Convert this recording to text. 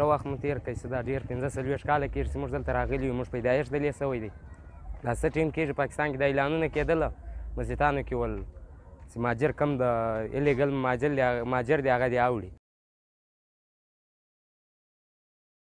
ښه وخت مو تېر کړئ چې دا ډېر پنځه څلوېښت کاله کېږي چې موږ دلته راغلي یو موږ پیدایښت دلې سوی دی دا څه ټیم کېږي پاکستان کې دا اعلانونه کېدل مسجدانو کې ول چې ماجر کم د الیګل ماجر دی ماجر دی هغه دی اوړي